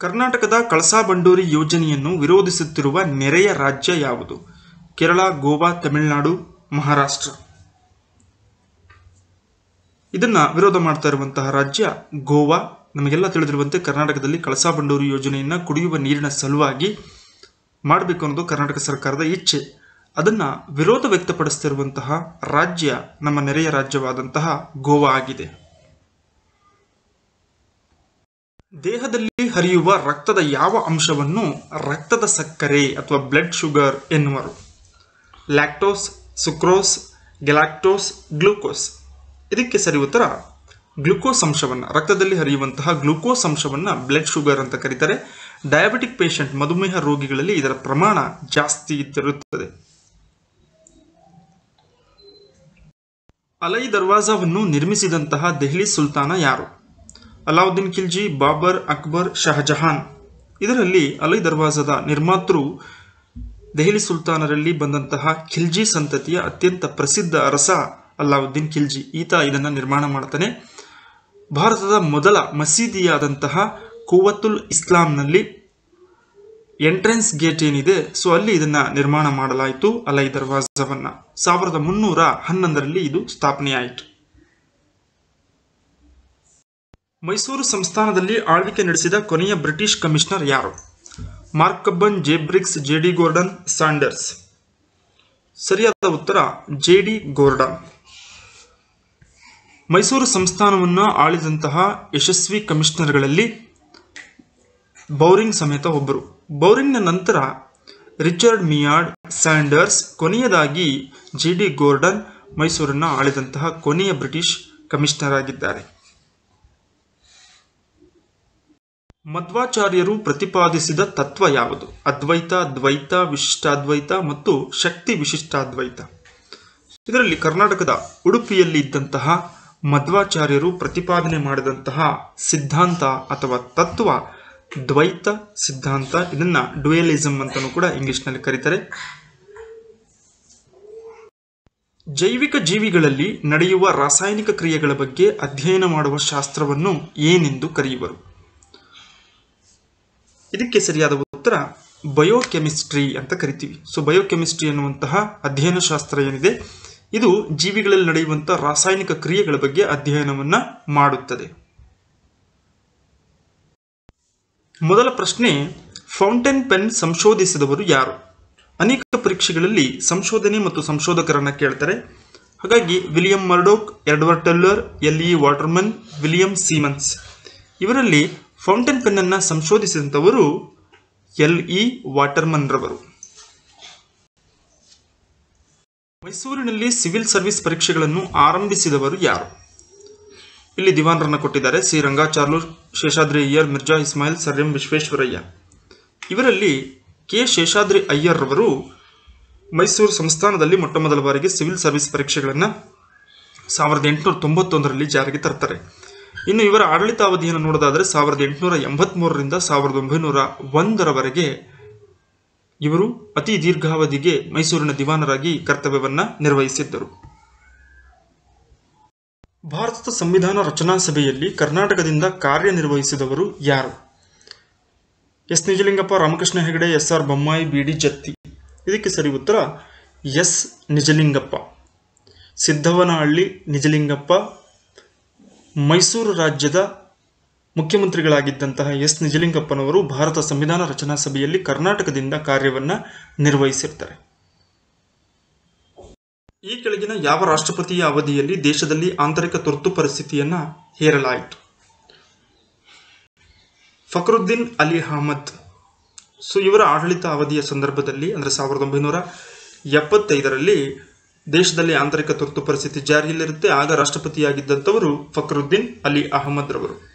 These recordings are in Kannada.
ಕರ್ನಾಟಕದ ಕಳಸಾ ಬಂಡೂರಿ ಯೋಜನೆಯನ್ನು ವಿರೋಧಿಸುತ್ತಿರುವ ನೆರೆಯ ರಾಜ್ಯ ಯಾವುದು? ಕೇರಳ, ಗೋವಾ, ತಮಿಳುನಾಡು, ಮಹಾರಾಷ್ಟ್ರ. ಇದನ್ನ ವಿರೋಧ ಮಾಡ್ತಾ ಇರುವಂತಹ ರಾಜ್ಯ ಗೋವಾ. ನಮಗೆಲ್ಲ ತಿಳಿದಿರುವಂತೆ ಕರ್ನಾಟಕದಲ್ಲಿ ಕಳಸಾ ಬಂಡೂರಿ ಯೋಜನೆಯನ್ನು ಕುಡಿಯುವ ನೀರಿನ ಸಲುವಾಗಿ ಮಾಡಬೇಕು ಅನ್ನೋದು ಕರ್ನಾಟಕ ಸರ್ಕಾರದ ಇಚ್ಛೆ. ಅದನ್ನ ವಿರೋಧ ವ್ಯಕ್ತಪಡಿಸ್ತಿರುವಂತಹ ರಾಜ್ಯ ನಮ್ಮ ನೆರೆಯ ರಾಜ್ಯವಾದಂತಹ ಗೋವಾ ಆಗಿದೆ. ದೇಹದಲ್ಲಿ ಹರಿಯುವ ರಕ್ತದ ಯಾವ ಅಂಶವನ್ನು ರಕ್ತದ ಸಕ್ಕರೆ ಅಥವಾ ಬ್ಲಡ್ ಶುಗರ್ ಎನ್ನುವರು? ಲ್ಯಾಕ್ಟೋಸ್ ಸುಕ್ರೋಸ್ ಗೆಲಾಕ್ಟೋಸ್ ಗ್ಲೂಕೋಸ್ ಇದಕ್ಕೆ ಸರಿ ಉತ್ತರ ಗ್ಲೂಕೋಸ್ ಅಂಶವನ್ನು, ರಕ್ತದಲ್ಲಿ ಹರಿಯುವಂತಹ ಗ್ಲೂಕೋಸ್ ಅಂಶವನ್ನು ಬ್ಲಡ್ ಶುಗರ್ ಅಂತ ಕರೀತಾರೆ. ಡಯಾಬಿಟಿಕ್ ಪೇಷಂಟ್ ಮಧುಮೇಹ ರೋಗಿಗಳಲ್ಲಿ ಇದರ ಪ್ರಮಾಣ ಜಾಸ್ತಿ ಇರುತ್ತದೆ ಅಲೈ ದರ್ವಾಜಾವನ್ನು ನಿರ್ಮಿಸಿದಂತಹ ದೆಹಲಿ ಸುಲ್ತಾನ ಯಾರು? ಅಲಾವುದ್ದೀನ್ ಖಿಲ್ಜಿ, ಬಾಬರ್ ಅಕ್ಬರ್ ಶಹಜಹಾನ್ ಇದರಲ್ಲಿ ಅಲೈ ದರ್ವಾಜದ ನಿರ್ಮಾತೃ ದೆಹಲಿ ಸುಲ್ತಾನರಲ್ಲಿ ಬಂದಂತಹ ಖಿಲ್ಜಿ ಸಂತತಿಯ ಅತ್ಯಂತ ಪ್ರಸಿದ್ಧ ಅರಸ ಅಲ್ಲಾವುದ್ದೀನ್ ಖಿಲ್ಜಿ. ಈತ ಇದನ್ನು ನಿರ್ಮಾಣ ಮಾಡ್ತಾನೆ. ಭಾರತದ ಮೊದಲ ಮಸೀದಿಯಾದಂತಹ ಕುವತ್ತುಲ್ ಇಸ್ಲಾಂನಲ್ಲಿ ಎಂಟ್ರೆನ್ಸ್ ಗೇಟ್ ಏನಿದೆ, ಸೊ ಅಲ್ಲಿ ಇದನ್ನ ನಿರ್ಮಾಣ ಮಾಡಲಾಯಿತು ಅಲೈ ದರ್ವಾಜವನ್ನ. ಸಾವಿರದ ಮುನ್ನೂರ ಹನ್ನೊಂದರಲ್ಲಿ ಇದು ಸ್ಥಾಪನೆಯಾಯಿತು. ಮೈಸೂರು ಸಂಸ್ಥಾನದಲ್ಲಿ ಆಳ್ವಿಕೆ ನಡೆಸಿದ ಕೊನೆಯ ಬ್ರಿಟಿಷ್ ಕಮಿಷನರ್ ಯಾರು? Mark Cubbon, J Briggs JD Gordon, Sanders. ಸರಿಯಾದ ಉತ್ತರ, ಜೆ ಡಿ ಗೋರ್ಡನ್. ಮೈಸೂರು ಸಂಸ್ಥಾನವನ್ನು ಆಳಿದಂತಹ ಯಶಸ್ವಿ ಕಮಿಷನರ್ಗಳಲ್ಲಿ ಬೌರಿಂಗ್ ಸಮೇತ ಒಬ್ಬರು. ಬೌರಿಂಗ್ನ ನಂತರ ರಿಚರ್ಡ್ ಮಿಯಾರ್ಡ್ ಸ್ಯಾಂಡರ್ಸ್, ಕೊನೆಯದಾಗಿ ಜಿ ಡಿ ಗೋರ್ಡನ್ ಮೈಸೂರನ್ನು ಆಳಿದಂತಹ ಕೊನೆಯ ಬ್ರಿಟಿಷ್ ಕಮಿಷನರ್ ಆಗಿದ್ದಾರೆ. ಮಧ್ವಾಚಾರ್ಯರು ಪ್ರತಿಪಾದಿಸಿದ ತತ್ವ ಯಾವುದು? ಅದ್ವೈತ, ದ್ವೈತ, ವಿಶಿಷ್ಟಾದ್ವೈತ ಮತ್ತು ಶಕ್ತಿ ವಿಶಿಷ್ಟಾದ್ವೈತ. ಇದರಲ್ಲಿ ಕರ್ನಾಟಕದ ಉಡುಪಿಯಲ್ಲಿ ಇದ್ದಂತಹ ಮಧ್ವಾಚಾರ್ಯರು ಪ್ರತಿಪಾದನೆ ಮಾಡಿದಂತಹ ಸಿದ್ಧಾಂತ ಅಥವಾ ತತ್ವ ದ್ವೈತ ಸಿದ್ಧಾಂತ, ಇದನ್ನ ಡ್ಯುಯಲಿಸಂ ಅಂತಲೂ ಕೂಡ ಇಂಗ್ಲಿಷ್ನಲ್ಲಿ ಕರೀತಾರೆ. ಜೈವಿಕ ಜೀವಿಗಳಲ್ಲಿ ನಡೆಯುವ ರಾಸಾಯನಿಕ ಕ್ರಿಯೆಗಳ ಬಗ್ಗೆ ಅಧ್ಯಯನ ಮಾಡುವ ಶಾಸ್ತ್ರವನ್ನು ಏನೆಂದು ಕರೆಯುವರು? ಇದಕ್ಕೆ ಸರಿಯಾದ ಉತ್ತರ ಬಯೋಕೆಮಿಸ್ಟ್ರಿ ಅಂತ ಕರಿತೀವಿ. ಸೊ ಬಯೋಕೆಮಿಸ್ಟ್ರಿ ಅನ್ನುವಂತಹ ಅಧ್ಯಯನ ಶಾಸ್ತ್ರ ಏನಿದೆ, ಇದು ಜೀವಿಗಳಲ್ಲಿ ನಡೆಯುವಂತಹ ರಾಸಾಯನಿಕ ಕ್ರಿಯೆಗಳ ಬಗ್ಗೆ ಅಧ್ಯಯನವನ್ನ ಮಾಡುತ್ತದೆ. ಮೊದಲ ಪ್ರಶ್ನೆ, ಫೌಂಟೇನ್ ಪೆನ್ ಸಂಶೋಧಿಸಿದವರು ಯಾರು? ಅನೇಕ ಪರೀಕ್ಷೆಗಳಲ್ಲಿ ಸಂಶೋಧನೆ ಮತ್ತು ಸಂಶೋಧಕರನ್ನ ಕೇಳ್ತಾರೆ. ಹಾಗಾಗಿ William Murdoch, Edward Teller, L E Waterman, William Siemens. ಇವರಲ್ಲಿ ಫೌಂಟೇನ್ ಪೆನ್ನನ್ನು ಸಂಶೋಧಿಸಿದಂಥವರು ಎಲ್ ಇ ವಾಟರ್ಮನ್ ರವರು ಮೈಸೂರಿನಲ್ಲಿ ಸಿವಿಲ್ ಸರ್ವಿಸ್ ಪರೀಕ್ಷೆಗಳನ್ನು ಆರಂಭಿಸಿದವರು ಯಾರು? ಇಲ್ಲಿ ದಿವಾನ್ರನ್ನ ಕೊಟ್ಟಿದ್ದಾರೆ C Rangacharlu Seshadri Iyer, Mirza Ismail sir M Visvesvaraya. ಇವರಲ್ಲಿ ಕೆ ಶೇಷಾದ್ರಿ ಅಯ್ಯರ್ ರವರು ಮೈಸೂರು ಸಂಸ್ಥಾನದಲ್ಲಿ ಮೊಟ್ಟ ಮೊದಲ ಬಾರಿಗೆ ಸಿವಿಲ್ ಸರ್ವಿಸ್ ಪರೀಕ್ಷೆಗಳನ್ನು ಸಾವಿರದ ಎಂಟುನೂರ ತೊಂಬತ್ತೊಂದರಲ್ಲಿ ಜಾರಿಗೆ ತರ್ತಾರೆ. ಇನ್ನು ಇವರ ಆಡಳಿತಾವಧಿಯನ್ನು ನೋಡೋದಾದರೆ ಸಾವಿರದ ಎಂಟುನೂರ ಎಂಬತ್ಮೂರರಿಂದ ಸಾವಿರದ ಒಂಬೈನೂರ ಒಂದರವರೆಗೆ ಇವರು ಅತಿ ದೀರ್ಘಾವಧಿಗೆ ಮೈಸೂರಿನ ದಿವಾನರಾಗಿ ಕರ್ತವ್ಯವನ್ನು ನಿರ್ವಹಿಸಿದ್ದರು. ಭಾರತದ ಸಂವಿಧಾನ ರಚನಾ ಸಭೆಯಲ್ಲಿ ಕರ್ನಾಟಕದಿಂದ ಕಾರ್ಯನಿರ್ವಹಿಸಿದವರು ಯಾರು? S. Nijalingappa, Ramakrishna Hegde, S. R. Bommai, B. D. Jatti. ಇದಕ್ಕೆ ಸರಿ ಉತ್ತರ ಎಸ್. ನಿಜಲಿಂಗಪ್ಪ. ಸಿದ್ದವನಹಳ್ಳಿ ನಿಜಲಿಂಗಪ್ಪ ಮೈಸೂರು ರಾಜ್ಯದ ಮುಖ್ಯಮಂತ್ರಿಗಳಾಗಿದ್ದಂತಹ ಎಸ್ ನಿಜಲಿಂಗಪ್ಪನವರು ಭಾರತ ಸಂವಿಧಾನ ರಚನಾ ಸಭೆಯಲ್ಲಿ ಕರ್ನಾಟಕದಿಂದ ಕಾರ್ಯವನ್ನು ನಿರ್ವಹಿಸಿರ್ತಾರೆ. ಈ ಕೆಳಗಿನ ಯಾವ ರಾಷ್ಟ್ರಪತಿಯ ಅವಧಿಯಲ್ಲಿ ದೇಶದಲ್ಲಿ ಆಂತರಿಕ ತುರ್ತು ಪರಿಸ್ಥಿತಿಯನ್ನ ಹೇರಲಾಯಿತು? ಫಕ್ರುದ್ದೀನ್ ಅಲಿ ಅಹಮದ್. ಸೊ, ಇವರ ಆಡಳಿತ ಅವಧಿಯ ಸಂದರ್ಭದಲ್ಲಿ ಅಂದರೆ ಸಾವಿರದ ಒಂಬೈನೂರ ಎಪ್ಪತ್ತೈದರಲ್ಲಿ ದೇಶದಲ್ಲಿ ಆಂತರಿಕ ತುರ್ತು ಪರಿಸ್ಥಿತಿ ಜಾರಿಯಲ್ಲಿರುತ್ತೆ. ಆಗ ರಾಷ್ಟ್ರಪತಿಯಾಗಿದ್ದಂಥವರು ಫಕ್ರುದ್ದೀನ್ ಅಲಿ ಅಹಮದ್ ರವರು.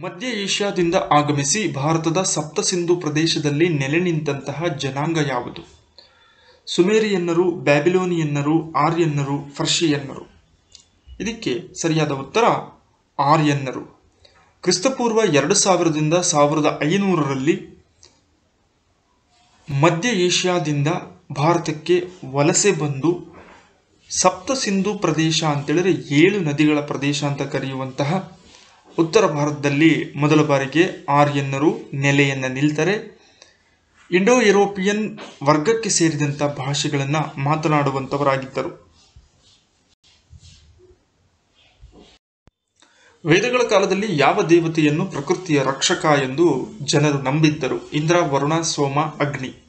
ಮಧ್ಯ ಏಷ್ಯಾದಿಂದ ಆಗಮಿಸಿ ಭಾರತದ ಸಪ್ತ ಸಿಂಧು ಪ್ರದೇಶದಲ್ಲಿ ನೆಲೆ ನಿಂತಹ ಜನಾಂಗ ಯಾವುದು? ಸುಮೇರಿಯನ್ನರು, ಬ್ಯಾಬಿಲೋನಿಯನ್ನರು, ಆರ್ಯನ್ನರು, ಫರ್ಷಿಯನ್ನರು. ಇದಕ್ಕೆ ಸರಿಯಾದ ಉತ್ತರ, ಆರ್ಯನ್ನರು. ಕ್ರಿಸ್ತಪೂರ್ವ ಎರಡು ಸಾವಿರದಿಂದ ಸಾವಿರದ ಐನೂರರಲ್ಲಿ ಮಧ್ಯ ಏಷ್ಯಾದಿಂದ ಭಾರತಕ್ಕೆ ವಲಸೆ ಬಂದು ಸಪ್ತ ಸಿಂಧು ಪ್ರದೇಶ ಅಂತೇಳಿದರೆ ಏಳು ನದಿಗಳ ಪ್ರದೇಶ ಅಂತ ಕರೆಯುವಂತಹ ಉತ್ತರ ಭಾರತದಲ್ಲಿ ಮೊದಲ ಬಾರಿಗೆ ಆರ್ಯನ್ನರು ನೆಲೆಯನ್ನು ನಿಲ್ತಾರೆ. ಇಂಡೋ ಯುರೋಪಿಯನ್ ವರ್ಗಕ್ಕೆ ಸೇರಿದಂಥ ಭಾಷೆಗಳನ್ನು ಮಾತನಾಡುವಂಥವರಾಗಿದ್ದರು. ವೇದಗಳ ಕಾಲದಲ್ಲಿ ಯಾವ ದೇವತೆಯನ್ನು ಪ್ರಕೃತಿಯ ರಕ್ಷಕ ಎಂದು ಜನರು ನಂಬಿದ್ದರು. ಇಂದ್ರ, ವರುಣ, ಸೋಮ, ಅಗ್ನಿ.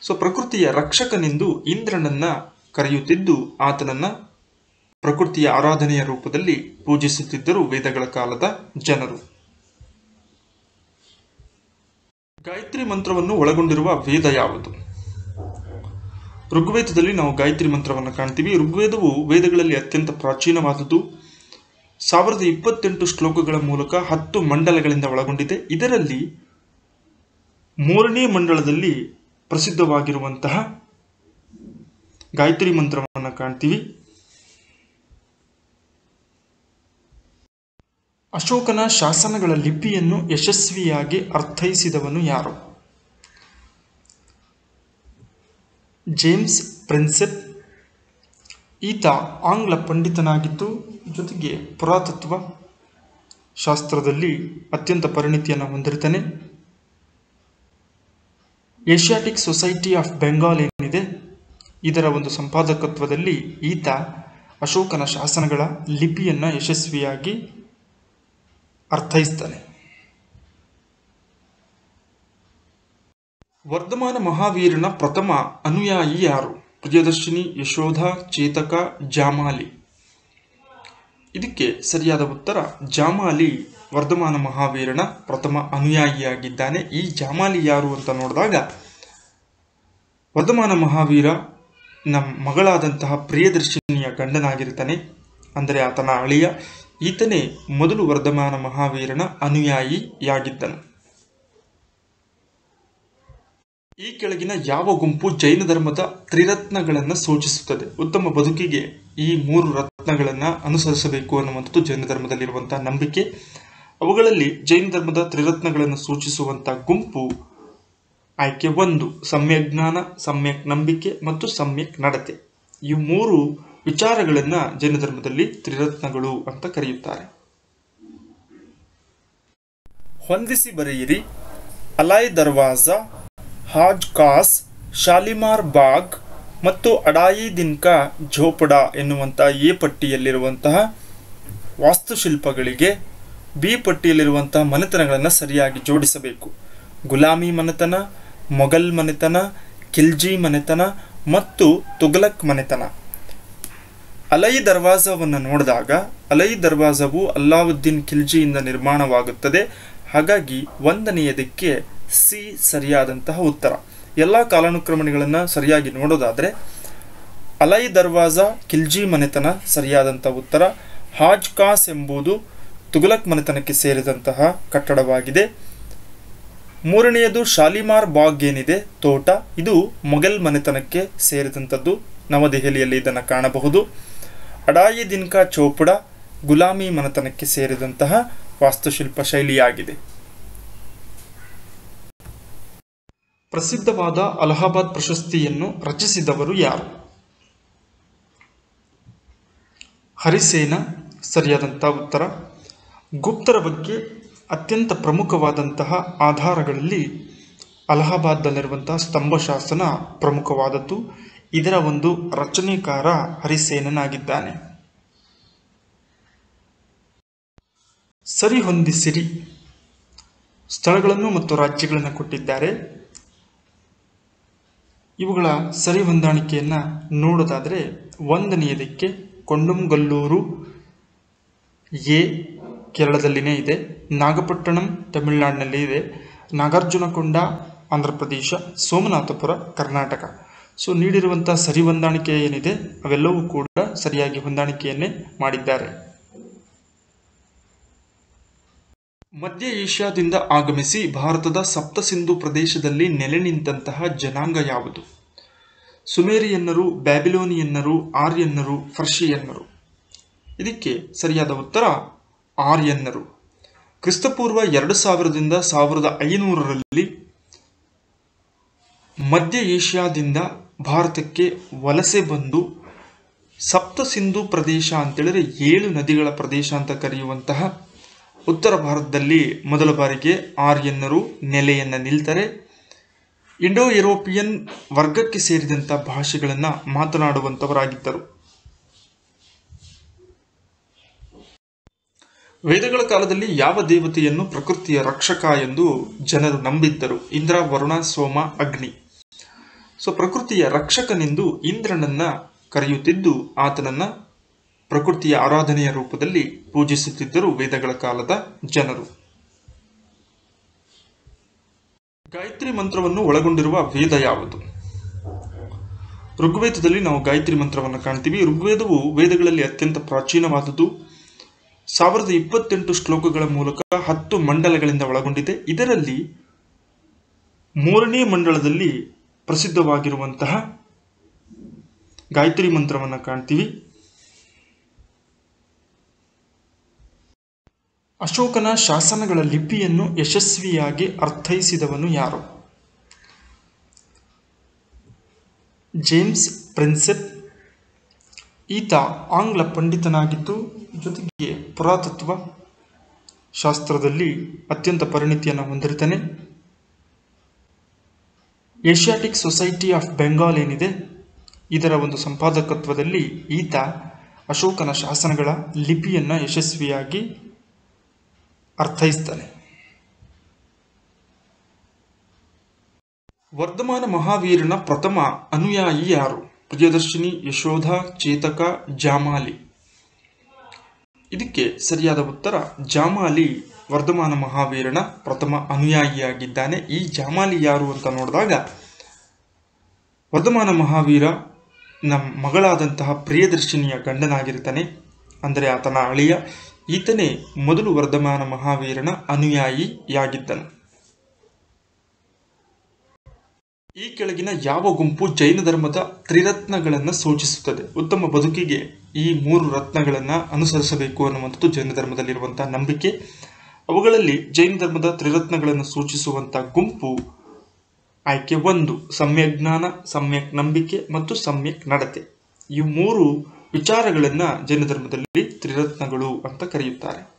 ಸೊ ಪ್ರಕೃತಿಯ ರಕ್ಷಕನೆಂದು ಇಂದ್ರನನ್ನ ಕರೆಯುತ್ತಿದ್ದು, ಆತನನ್ನ ಪ್ರಕೃತಿಯ ಆರಾಧನೆಯ ರೂಪದಲ್ಲಿ ಪೂಜಿಸುತ್ತಿದ್ದರು ವೇದಗಳ ಕಾಲದ ಜನರು. ಗಾಯತ್ರಿ ಮಂತ್ರವನ್ನು ಒಳಗೊಂಡಿರುವ ವೇದ ಯಾವುದು? ಋಗ್ವೇದದಲ್ಲಿ ನಾವು ಗಾಯತ್ರಿ ಮಂತ್ರವನ್ನು ಕಾಣ್ತೀವಿ. ಋಗ್ವೇದವು ವೇದಗಳಲ್ಲಿ ಅತ್ಯಂತ ಪ್ರಾಚೀನವಾದುದು ಸಾವಿರದ ಇಪ್ಪತ್ತೆಂಟು ಶ್ಲೋಕಗಳ ಮೂಲಕ ಹತ್ತು ಮಂಡಲಗಳಿಂದ ಒಳಗೊಂಡಿದೆ. ಇದರಲ್ಲಿ ಮೂರನೇ ಮಂಡಲದಲ್ಲಿ ಪ್ರಸಿದ್ಧವಾಗಿರುವಂತಹ ಗಾಯತ್ರಿ ಮಂತ್ರವನ್ನು ಕಾಣ್ತೀವಿ. ಅಶೋಕನ ಶಾಸನಗಳ ಲಿಪಿಯನ್ನು ಯಶಸ್ವಿಯಾಗಿ ಅರ್ಥೈಸಿದವನು ಯಾರು? James Prinsep. ಈತ ಆಂಗ್ಲ ಪಂಡಿತನಾಗಿದ್ದು, ಜೊತೆಗೆ ಪುರಾತತ್ವ ಶಾಸ್ತ್ರದಲ್ಲಿ ಅತ್ಯಂತ ಪರಿಣಿತಿಯನ್ನು ಹೊಂದಿರ್ತಾನೆ ಏಷ್ಯಾಟಿಕ್ ಸೊಸೈಟಿ ಆಫ್ ಬೆಂಗಾಲ್ ಏನಿದೆ? ಇದರ ಒಂದು ಸಂಪಾದಕತ್ವದಲ್ಲಿ ಈತ ಅಶೋಕನ ಶಾಸನಗಳ ಲಿಪಿಯನ್ನು ಯಶಸ್ವಿಯಾಗಿ ಅರ್ಥೈಸ್ತಾನೆ. ವರ್ಧಮಾನ ಮಹಾವೀರನ ಪ್ರಥಮ ಅನುಯಾಯಿ ಯಾರು? ಪ್ರಿಯದರ್ಶಿನಿ ಯಶೋಧ, ಚೇತಕ, ಜಾಮಾಲಿ. ಇದಕ್ಕೆ ಸರಿಯಾದ ಉತ್ತರ ಜಾಮಾಲಿ ವರ್ಧಮಾನ ಮಹಾವೀರನ ಪ್ರಥಮ ಅನುಯಾಯಿಯಾಗಿದ್ದಾನೆ. ಈ ಜಾಮಾಲಿ ಯಾರು ಅಂತ ನೋಡಿದಾಗ ವರ್ಧಮಾನ ಮಹಾವೀರ ನಮ್ಮ ಮಗಳಾದಂತಹ ಪ್ರಿಯದರ್ಶಿನಿಯ ಗಂಡನಾಗಿರ್ತಾನೆ. ಅಂದರೆ ಆತನ ಅಳಿಯ ಈತನೇ ಮೊದಲು ವರ್ಧಮಾನ ಮಹಾವೀರನ ಅನುಯಾಯಿಯಾಗಿದ್ದನು. ಈ ಕೆಳಗಿನ ಯಾವ ಗುಂಪು ಜೈನ ಧರ್ಮದ ತ್ರಿರತ್ನಗಳನ್ನು ಸೂಚಿಸುತ್ತದೆ? ಉತ್ತಮ ಬದುಕಿಗೆ ಈ ಮೂರು ರತ್ನಗಳನ್ನು ಅನುಸರಿಸಬೇಕು ಅನ್ನುವಂಥದ್ದು ಜೈನ ಧರ್ಮದಲ್ಲಿರುವಂತಹ ನಂಬಿಕೆ. ಅವುಗಳಲ್ಲಿ ಜೈನ ಧರ್ಮದ ತ್ರಿರತ್ನಗಳನ್ನು ಸೂಚಿಸುವಂತಹ ಗುಂಪು ಆಯ್ಕೆ ಒಂದು. ಸಮ್ಯಕ್ ಜ್ಞಾನ, ಸಮ್ಯಕ್ ನಂಬಿಕೆ ಮತ್ತು ಸಮ್ಯಕ್ ನಡತೆ. ಈ ಮೂರು ವಿಚಾರಗಳನ್ನ ಜೈನ ಧರ್ಮದಲ್ಲಿ ತ್ರಿರತ್ನಗಳು ಅಂತ ಕರೆಯುತ್ತಾರೆ. ಹೊಂದಿಸಿ ಬರೆಯಿರಿ. ಅಲಾಯ್ ದರ್ವಾಜಾ, ಹಾಜ್ ಕಾಸ್, ಶಾಲಿಮಾರ್ ಬಾಗ್ ಮತ್ತು ಅಡಾಯಿ ದಿನ್ಕಾ ಝೋಪಡಾ ಎನ್ನುವಂತಹ ಈ ಪಟ್ಟಿಯಲ್ಲಿರುವಂತಹ ವಾಸ್ತುಶಿಲ್ಪಗಳಿಗೆ ಬಿ ಪಟ್ಟಿಯಲ್ಲಿರುವಂತಹ ಮನೆತನಗಳನ್ನು ಸರಿಯಾಗಿ ಜೋಡಿಸಬೇಕು. ಗುಲಾಮಿ ಮನೆತನ, ಮೊಘಲ್ ಮನೆತನ, ಖಿಲ್ಜಿ ಮನೆತನ ಮತ್ತು ತುಘಲಕ್ ಮನೆತನ. ಅಲೈ ದರ್ವಾಜವನ್ನು ನೋಡಿದಾಗ, ಅಲೈ ದರ್ವಾಜವು ಅಲ್ಲಾವುದ್ದೀನ್ ಖಿಲ್ಜಿಯಿಂದ ನಿರ್ಮಾಣವಾಗುತ್ತದೆ. ಹಾಗಾಗಿ ಒಂದನೆಯದಕ್ಕೆ ಸಿ ಸರಿಯಾದಂತಹ ಉತ್ತರ. ಎಲ್ಲ ಕಾಲಾನುಕ್ರಮಣೆಗಳನ್ನು ಸರಿಯಾಗಿ ನೋಡೋದಾದರೆ, ಅಲೈ ದರ್ವಾಜ, ಖಿಲ್ಜಿ ಮನೆತನ ಸರಿಯಾದಂಥ ಉತ್ತರ. ಹಾಜ್ ಕಾಸ್ ಎಂಬುದು ತುಘಲಕ್ ಮನೆತನಕ್ಕೆ ಸೇರಿದಂತಹ ಕಟ್ಟಡವಾಗಿದೆ. ಮೂರನೆಯದು ಶಾಲಿಮಾರ್ ಬಾಗ್ ಏನಿದೆ? ತೋಟ. ಇದು ಮೊಘಲ್ ಮನೆತನಕ್ಕೆ ಸೇರಿದಂಥದ್ದು. ನವದೆಹಲಿಯಲ್ಲಿ ಇದನ್ನು ಕಾಣಬಹುದು. ಅಡಾಯಿ ದಿನ್ಕಾ ಚೋಪಡ ಗುಲಾಮಿ ಮನೆತನಕ್ಕೆ ಸೇರಿದಂತಹ ವಾಸ್ತುಶಿಲ್ಪ ಶೈಲಿಯಾಗಿದೆ. ಪ್ರಸಿದ್ಧವಾದ ಅಲಹಾಬಾದ್ ಪ್ರಶಸ್ತಿಯನ್ನು ರಚಿಸಿದವರು ಯಾರು? ಹರಿಸೇನ. ಸರಿಯಾದಂಥ ಉತ್ತರ. ಗುಪ್ತರ ಬಗ್ಗೆ ಅತ್ಯಂತ ಪ್ರಮುಖವಾದಂತಹ ಆಧಾರಗಳಲ್ಲಿ ಅಲಹಾಬಾದ್ನಲ್ಲಿರುವಂತಹ ಸ್ತಂಭಶಾಸನ ಪ್ರಮುಖವಾದದ್ದು. ಇದರ ಒಂದು ರಚನೆಕಾರ ಹರಿಸೇನನಾಗಿದ್ದಾನೆ. ಸರಿಹೊಂದಿಸಿರಿ. ಸ್ಥಳಗಳನ್ನು ಮತ್ತು ರಾಜ್ಯಗಳನ್ನು ಕೊಟ್ಟಿದ್ದಾರೆ. ಇವುಗಳ ಸರಿ ಹೊಂದಾಣಿಕೆಯನ್ನು ನೋಡೋದಾದರೆ ಒಂದನೆಯದಕ್ಕೆ ಕೊಂಡಂಗಲ್ಲೂರು ಎ ಕೇರಳದಲ್ಲಿನೇ ಇದೆ. ನಾಗಪಟ್ಟಣಂ ತಮಿಳುನಾಡಿನಲ್ಲಿ ಇದೆ. ನಾಗಾರ್ಜುನಕೊಂಡ, ಆಂಧ್ರ ಪ್ರದೇಶ, ಸೋಮನಾಥಪುರ, ಕರ್ನಾಟಕ. ಸೊ ನೀಡಿರುವಂಥ ಸರಿ ಹೊಂದಾಣಿಕೆ ಏನಿದೆ, ಅವೆಲ್ಲವೂ ಕೂಡ ಸರಿಯಾಗಿ ಹೊಂದಾಣಿಕೆಯನ್ನೇ ಮಾಡಿದ್ದಾರೆ. ಮಧ್ಯ ಏಷ್ಯಾದಿಂದ ಆಗಮಿಸಿ ಭಾರತದ ಸಪ್ತ ಸಿಂಧು ಪ್ರದೇಶದಲ್ಲಿ ನೆಲೆ ನಿಂತಹ ಜನಾಂಗ ಯಾವುದು? ಸುಮೇರಿಯನ್ನರು, ಬ್ಯಾಬಿಲೋನಿಯನ್ನರು, ಆರ್ಯನ್ನರು, ಫರ್ಷಿಯನ್ನರು. ಇದಕ್ಕೆ ಸರಿಯಾದ ಉತ್ತರ ಆರ್ಯನ್ನರು. ಕ್ರಿಸ್ತಪೂರ್ವ ಎರಡು ಸಾವಿರದಿಂದ ಸಾವಿರದ ಐನೂರರಲ್ಲಿ ಮಧ್ಯ ಏಷ್ಯಾದಿಂದ ಭಾರತಕ್ಕೆ ವಲಸೆ ಬಂದು ಸಪ್ತ ಸಿಂಧು ಪ್ರದೇಶ ಅಂತೇಳಿದ್ರೆ ಏಳು ನದಿಗಳ ಪ್ರದೇಶ ಅಂತ ಕರೆಯುವಂತಹ ಉತ್ತರ ಭಾರತದಲ್ಲಿ ಮೊದಲ ಬಾರಿಗೆ ಆರ್ಯನ್ನರು ನೆಲೆಯನ್ನು ನಿಲ್ತಾರೆ. ಇಂಡೋ ಯುರೋಪಿಯನ್ ವರ್ಗಕ್ಕೆ ಸೇರಿದಂಥ ಭಾಷೆಗಳನ್ನು ಮಾತನಾಡುವಂಥವರಾಗಿದ್ದರು ವೇದಗಳ ಕಾಲದಲ್ಲಿ ಯಾವ ದೇವತೆಯನ್ನು ಪ್ರಕೃತಿಯ ರಕ್ಷಕ ಎಂದು ಜನರು ನಂಬಿದ್ದರು? ಇಂದ್ರ, ವರುಣ, ಸೋಮ, ಅಗ್ನಿ. ಸೊ ಪ್ರಕೃತಿಯ ರಕ್ಷಕನೆಂದು ಇಂದ್ರನನ್ನ ಕರೆಯುತ್ತಿದ್ದು, ಆತನನ್ನ ಪ್ರಕೃತಿಯ ಆರಾಧನೆಯ ರೂಪದಲ್ಲಿ ಪೂಜಿಸುತ್ತಿದ್ದರು ವೇದಗಳ ಕಾಲದ ಜನರು. ಗಾಯತ್ರಿ ಮಂತ್ರವನ್ನು ಒಳಗೊಂಡಿರುವ ವೇದ ಯಾವುದು? ಋಗ್ವೇದದಲ್ಲಿ ನಾವು ಗಾಯತ್ರಿ ಮಂತ್ರವನ್ನು ಕಾಣ್ತೀವಿ. ಋಗ್ವೇದವು ವೇದಗಳಲ್ಲಿ ಅತ್ಯಂತ ಪ್ರಾಚೀನವಾದುದು ಸಾವಿರದ ಇಪ್ಪತ್ತೆಂಟು ಶ್ಲೋಕಗಳ ಮೂಲಕ ಹತ್ತು ಮಂಡಲಗಳಿಂದ ಒಳಗೊಂಡಿದೆ. ಇದರಲ್ಲಿ ಮೂರನೇ ಮಂಡಲದಲ್ಲಿ ಪ್ರಸಿದ್ಧವಾಗಿರುವಂತಹ ಗಾಯತ್ರಿ ಮಂತ್ರವನ್ನು ಕಾಣ್ತೀವಿ. ಅಶೋಕನ ಶಾಸನಗಳ ಲಿಪಿಯನ್ನು ಯಶಸ್ವಿಯಾಗಿ ಅರ್ಥೈಸಿದವನು ಯಾರು? James Prinsep. ಈತ ಆಂಗ್ಲ ಪಂಡಿತನಾಗಿದ್ದು ಜೊತೆಗೆ ಪುರಾತತ್ವ ಶಾಸ್ತ್ರದಲ್ಲಿ ಅತ್ಯಂತ ಪರಿಣಿತಿಯನ್ನು ಹೊಂದಿರ್ತಾನೆ ಏಷ್ಯಾಟಿಕ್ ಸೊಸೈಟಿ ಆಫ್ ಬೆಂಗಾಲ್ ಏನಿದೆ, ಇದರ ಒಂದು ಸಂಪಾದಕತ್ವದಲ್ಲಿ ಈತ ಅಶೋಕನ ಶಾಸನಗಳ ಲಿಪಿಯನ್ನು ಯಶಸ್ವಿಯಾಗಿ ಅರ್ಥೈಸ್ತಾನೆ. ವರ್ಧಮಾನ ಮಹಾವೀರನ ಪ್ರಥಮ ಅನುಯಾಯಿ ಯಾರು? ಪ್ರಿಯದರ್ಶಿನಿ ಯಶೋಧ, ಚೇತಕ, ಜಾಮಾಲಿ. ಇದಕ್ಕೆ ಸರಿಯಾದ ಉತ್ತರ, ಜಾಮಾಲಿ ವರ್ಧಮಾನ ಮಹಾವೀರನ ಪ್ರಥಮ ಅನುಯಾಯಿಯಾಗಿದ್ದಾನೆ. ಈ ಜಾಮಾಲಿ ಯಾರು ಅಂತ ನೋಡಿದಾಗ, ವರ್ಧಮಾನ ಮಹಾವೀರ ನಮ್ಮ ಮಗಳಾದಂತಹ ಪ್ರಿಯದರ್ಶಿನಿಯ ಗಂಡನಾಗಿರ್ತಾನೆ. ಅಂದರೆ ಆತನ ಅಳಿಯ, ಈತನೇ ಮೊದಲು ವರ್ಧಮಾನ ಮಹಾವೀರನ ಅನುಯಾಯಿಯಾಗಿದ್ದನು. ಈ ಕೆಳಗಿನ ಯಾವ ಗುಂಪು ಜೈನ ಧರ್ಮದ ತ್ರಿರತ್ನಗಳನ್ನು ಸೂಚಿಸುತ್ತದೆ? ಉತ್ತಮ ಬದುಕಿಗೆ ಈ ಮೂರು ರತ್ನಗಳನ್ನು ಅನುಸರಿಸಬೇಕು ಅನ್ನುವಂಥದ್ದು ಜೈನ ಧರ್ಮದಲ್ಲಿರುವಂಥ ನಂಬಿಕೆ. ಅವುಗಳಲ್ಲಿ ಜೈನ ಧರ್ಮದ ತ್ರಿರತ್ನಗಳನ್ನು ಸೂಚಿಸುವಂಥ ಗುಂಪು ಆಯ್ಕೆ ಒಂದು, ಸಮ್ಯಕ್ ಜ್ಞಾನ, ಸಮ್ಯಕ್ ನಂಬಿಕೆ ಮತ್ತು ಸಮ್ಯಕ್ ನಡತೆ. ಈ ಮೂರು ವಿಚಾರಗಳನ್ನು ಜೈನ ಧರ್ಮದಲ್ಲಿ ತ್ರಿರತ್ನಗಳು ಅಂತ ಕರೆಯುತ್ತಾರೆ.